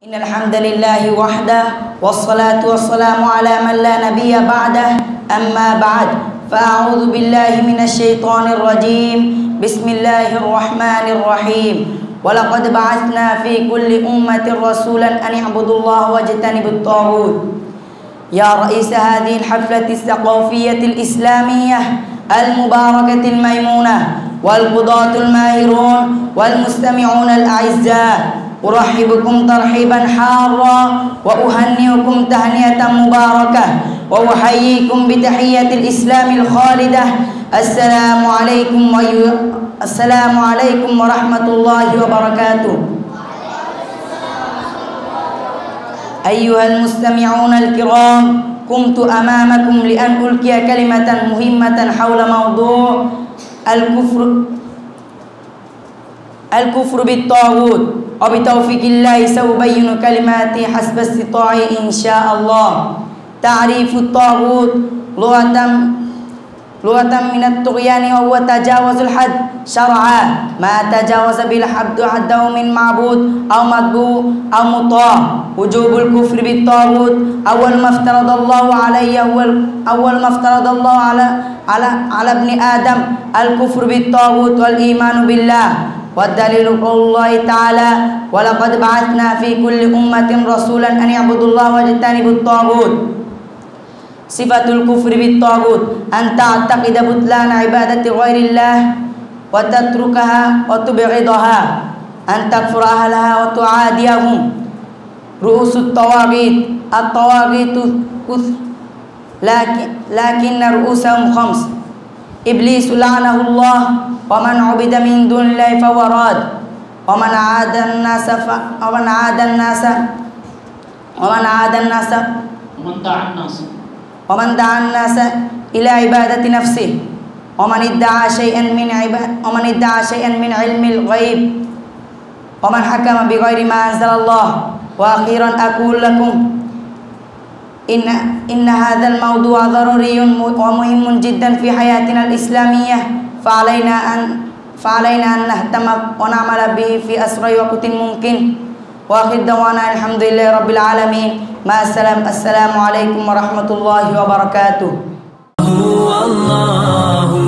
إن الحمد لله وحده والصلاة والسلام على من لا نبي بعده. أما بعد فأعوذ بالله من الشيطان الرجيم. بسم الله الرحمن الرحيم. ولقد بعثنا في كل أمة رسولا أن اعبدوا الله واجتنبوا الطاغوت. يا رئيس هذه الحفلة الثقافية الإسلامية المباركة الميمونة والقضاة الماهرون والمستمعون الأعزاء. أرحبكم ترحيبا حارا وأهنئكم تهنئة مباركة وأحييكم بتحية الإسلام الخالدة. السلام عليكم السلام عليكم ورحمة الله وبركاته. أيها المستمعون الكرام قمت أمامكم لأن ألقي كلمة مهمة حول موضوع الكفر الكفر بالطاغوت. وبتوفيق الله سأبين كلماتي حسب استطاعي إن شاء الله. تعريف الطاغوت لغة لغة من الطغيان وهو تجاوز الحد. شرعا ما تجاوز بالحد حده من معبود أو مطبوع أو مطاع. وجوب الكفر بالطاغوت. أول ما افترض الله علي أول أول ما افترض الله على على على ابن آدم. الكفر بالطاغوت والإيمان بالله. والدليل قول الله تعالى ولقد بعثنا في كل أمة رسولا أن يعبدوا الله واجتنبوا الطاغوت. صفة الكفر بالطاغوت أن تعتقد بطلان عبادة غير الله وتتركها وتبغضها أن تكفر أهلها وتعاديهم. رؤوس الطواغيت الطواغيت كثر لكن لكن رؤوسهم خمس إبليس لعنه الله ومن عبد من دون الله فهو راد. ومن عاد الناس ف... ومن عاد الناس ومن عاد الناس ومن دعا الناس. ومن دعا الناس إلى عبادة نفسه. ومن ادعى شيئا من عباد ومن ادعى شيئا من علم الغيب. ومن حكم بغير ما أنزل الله. وأخيرا أقول لكم إن إن هذا الموضوع ضروري ومهم جدا في حياتنا الإسلامية. فعلينا أن فعلينا أن نهتم ونعمل به في أسرع وقت ممكن. وآخر دعوانا الحمد لله رب العالمين. مع السلام. السلام عليكم ورحمة الله وبركاته. هو الله.